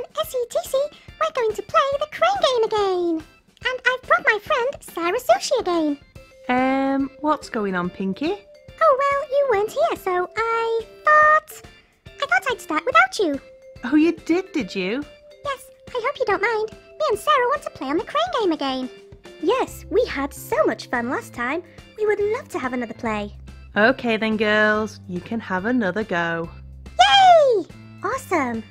on SETC, we're going to play the crane game again. And I've brought my friend Sarah Sushi again. Um, what's going on, Pinkie? Oh, well, you weren't here, so I thought. I thought I'd start without you. Oh, you did, did you? Yes, I hope you don't mind. Me and Sarah want to play on the crane game again. Yes, we had so much fun last time. We would love to have another play. Okay then, girls, you can have another go. Yay! Awesome.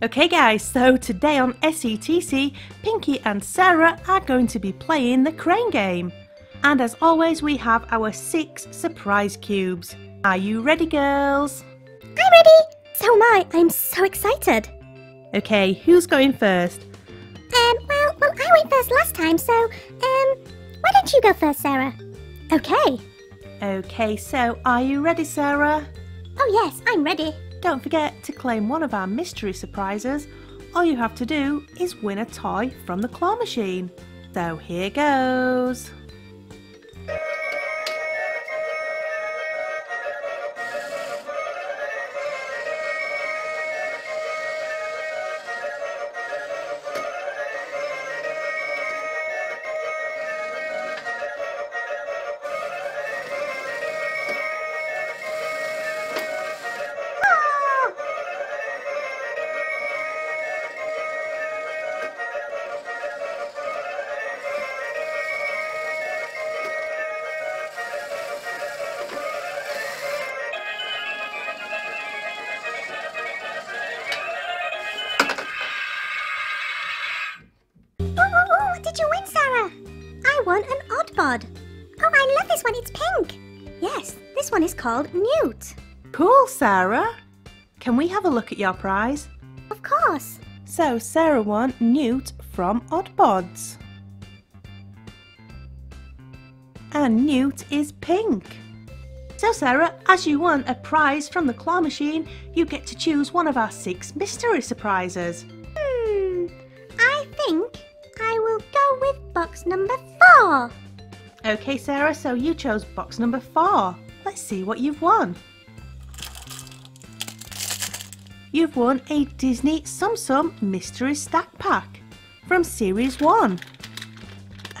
Okay, guys, so today on SETC, Pinkie and Sarah are going to be playing the crane game. And as always, we have our six surprise cubes. Are you ready, girls? I'm ready. So am I. I'm so excited. Okay, who's going first? Um, well, well, I went first last time, so, um, why don't you go first, Sarah? Okay. Okay, so are you ready, Sarah? Oh, yes, I'm ready. Don't forget to claim one of our mystery surprises. All you have to do is win a toy from the claw machine. So here goes. Bod. Oh, I love this one. It's pink. Yes, this one is called Newt. Cool, Sarah. Can we have a look at your prize? Of course. So, Sarah won Newt from Oddbods. And Newt is pink. So, Sarah, as you won a prize from the claw machine, you get to choose one of our six mystery surprises. Hmm, I think I will go with box number four. Okay, Sarah, so you chose box number four. Let's see what you've won. You've won a Disney Tsum Tsum Mystery Stack Pack from Series 1.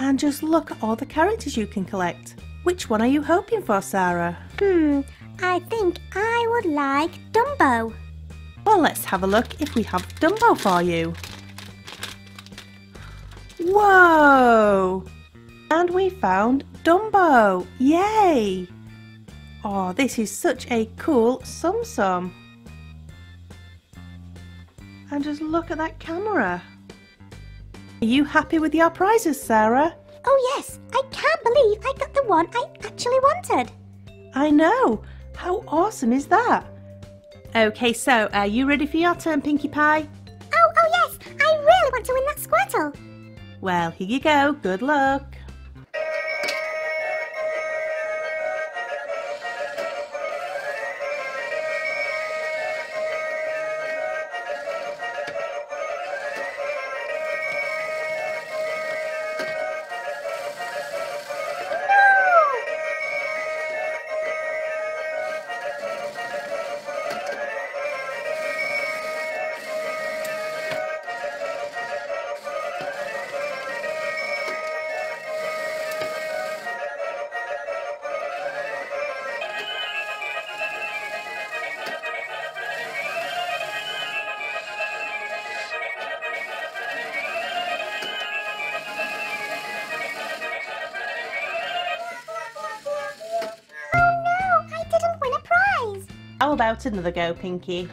And just look at all the characters you can collect. Which one are you hoping for, Sarah? Hmm, I think I would like Dumbo. Well, let's have a look if we have Dumbo for you. Whoa! And we found Dumbo! Yay! Oh, this is such a cool Tsum Tsum. And just look at that camera. Are you happy with your prizes, Sarah? Oh, yes, I can't believe I got the one I actually wanted. I know. How awesome is that? Okay, so are you ready for your turn, Pinkie Pie? Oh, oh, yes, I really want to win that Squirtle. Well, here you go. Good luck. How about another go, Pinkie?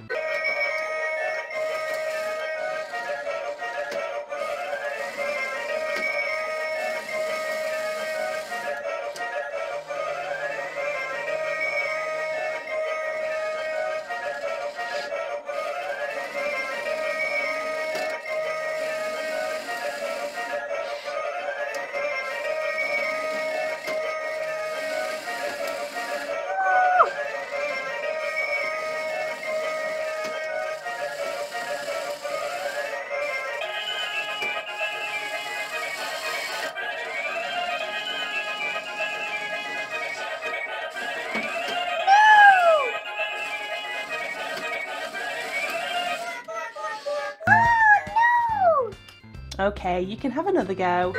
Okay, you can have another go.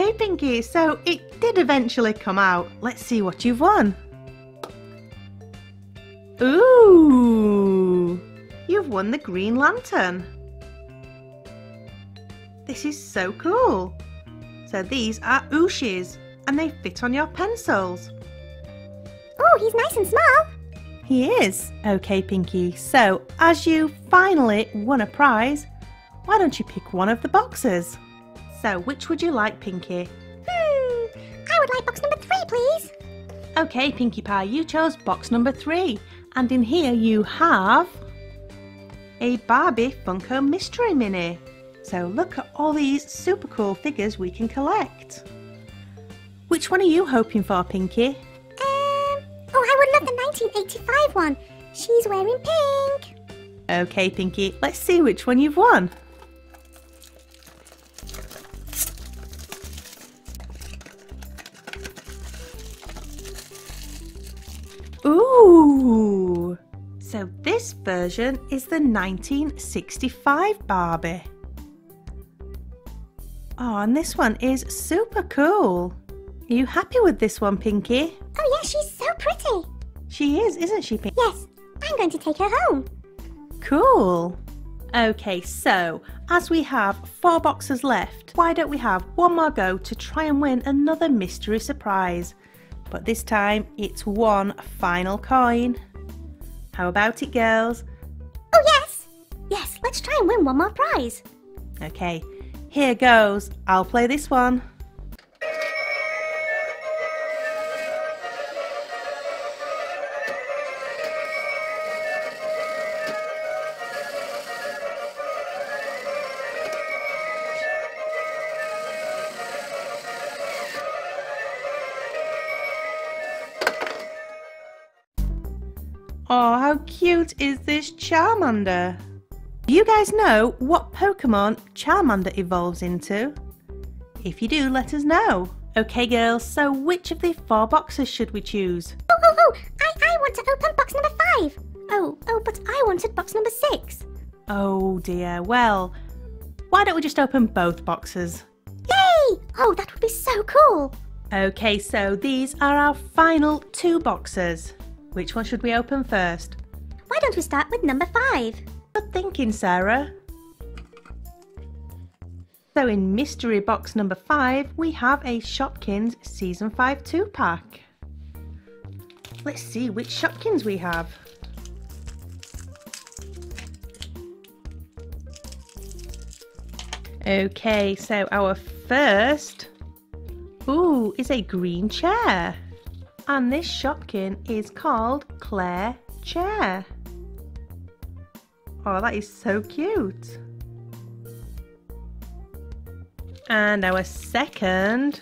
Okay, Pinkie, so it did eventually come out. Let's see what you've won. Ooh! You've won the Green Lantern. This is so cool. So these are Ooshies and they fit on your pencils. Oh, he's nice and small. He is. Okay, Pinkie. So, as you finally won a prize, why don't you pick one of the boxes? So, which would you like, Pinkie? Hmm, I would like box number three, please. Okay, Pinkie Pie, you chose box number three. And in here you have a Barbie Funko Mystery Mini. So look at all these super cool figures we can collect. Which one are you hoping for, Pinkie? Um, oh, I would love the 1985 one. She's wearing pink. Okay, Pinkie, let's see which one you've won. Ooh! So this version is the 1965 Barbie. Oh, and this one is super cool. Are you happy with this one, Pinkie? Oh, yeah, she's so pretty. She is, isn't she, Pinkie? Yes, I'm going to take her home. Cool. Okay, so as we have four boxes left, why don't we have one more go to try and win another mystery surprise? But this time it's one final coin. How about it, girls? Oh, yes. Yes, let's try and win one more prize. Okay, here goes. I'll play this one. Cute is this Charmander? Do you guys know what Pokemon Charmander evolves into? If you do, let us know. Okay, girls, so which of the four boxes should we choose? Oh, oh, oh, I, I want to open box number five. Oh, oh, but I wanted box number six. Oh dear, well, why don't we just open both boxes? Yay! Oh, that would be so cool. Okay, so these are our final two boxes. Which one should we open first? Why don't we start with number five? Good thinking, Sarah. So in mystery box number five, we have a Shopkins Season 5 2-pack. Let's see which Shopkins we have. Okay, so our first, ooh, is a green chair. And this Shopkin is called Claire Chair. Oh, that is so cute. And our second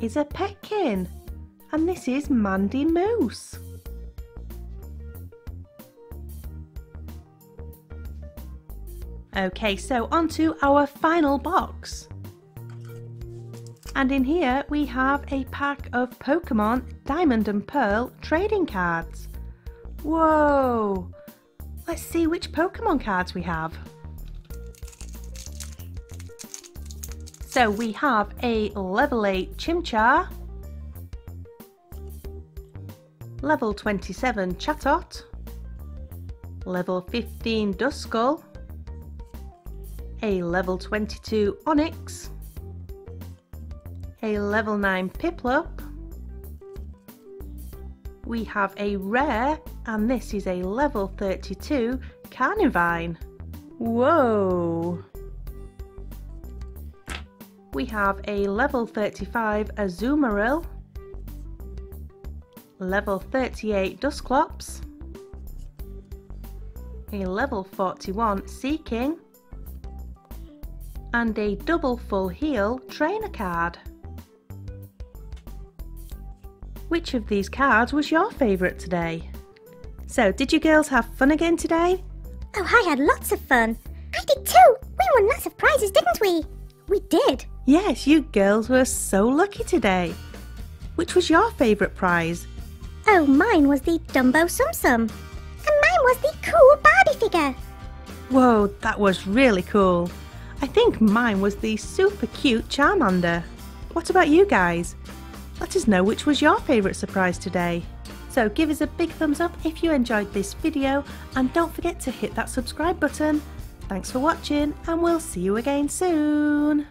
is a Petkin. And this is Mandy Moose. Okay, so on to our final box. And in here we have a pack of Pokemon Diamond and Pearl trading cards. Whoa! Let's see which Pokemon cards we have. So we have a level 8 Chimchar, level 27 Chatot, level 15 Duskull, a level 22 Onix, a level 9 Piplup, we have a rare, and this is a level 32 Carnivine. Whoa! We have a level 35 Azumarill, level 38 Dusclops, a level 41 Seaking, and a double full heal trainer card. Which of these cards was your favourite today? So, did you girls have fun again today? Oh, I had lots of fun. I did too. We won lots of prizes, didn't we? We did. Yes, you girls were so lucky today. Which was your favourite prize? Oh, mine was the Dumbo Tsum Tsum. And mine was the cool Barbie figure. Whoa, that was really cool. I think mine was the super cute Charmander. What about you guys? Let us know which was your favourite surprise today. So give us a big thumbs up if you enjoyed this video and don't forget to hit that subscribe button. Thanks for watching and we'll see you again soon.